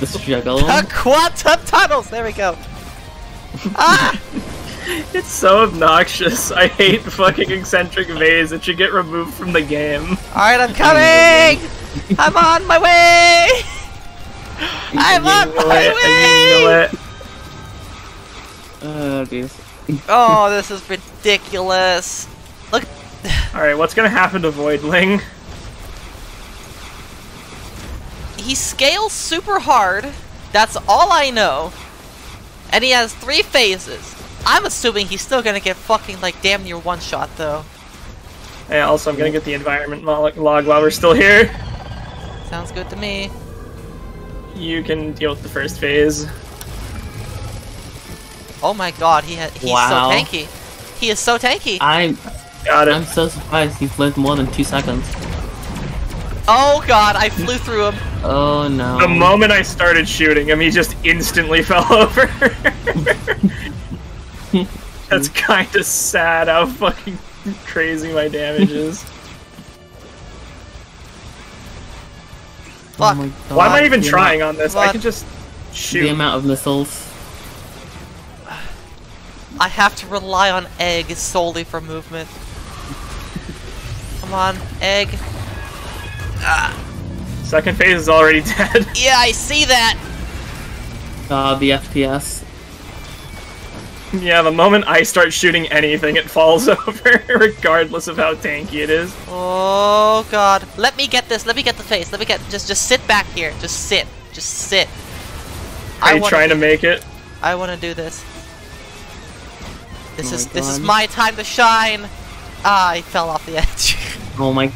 The struggle. The quantum tunnels! There we go. Ah! It's so obnoxious. I hate fucking eccentric vase. It should get removed from the game. Alright, I'm coming! I'm on my way! I'm on my it, I way! know it. Oh, jeez. Oh, this is ridiculous. Look, Alright, what's gonna happen to Voidling? He scales super hard. That's all I know. And he has three phases. I'm assuming he's still gonna get fucking like damn near one shot though. Yeah, also I'm gonna get the environment mo- log while we're still here. Sounds good to me. You can deal with the first phase. Oh my god, he ha he's Wow. so tanky. He is so tanky. I'm Got it. I'm so surprised he's lived more than two seconds. Oh god, I flew through him. Oh no. The moment I started shooting him, he just instantly fell over. That's kind of sad how fucking crazy my damage is. Oh Fuck. my God. Why am I even the trying amount- on this? I can just shoot. The amount of missiles. I have to rely on egg solely for movement. Come on, egg. Second phase is already dead. Yeah, I see that. Uh, the FPS. yeah, the moment I start shooting anything, it falls over, regardless of how tanky it is. Oh god. Let me get this. Let me get the face. Let me get just just sit back here. Just sit. Just sit. Are you wanna trying to make it? I want to do this. This Oh is this is my time to shine. Ah, I fell off the edge. Oh my.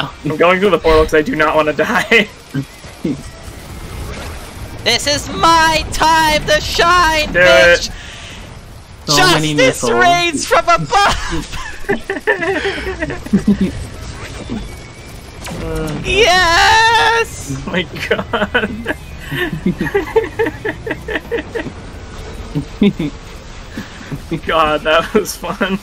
Oh, I'm going through the portal because I do not want to die. this is my time to shine, Do bitch. it. so many Justice missiles. reigns from above. yes. Oh my god. God, that was fun.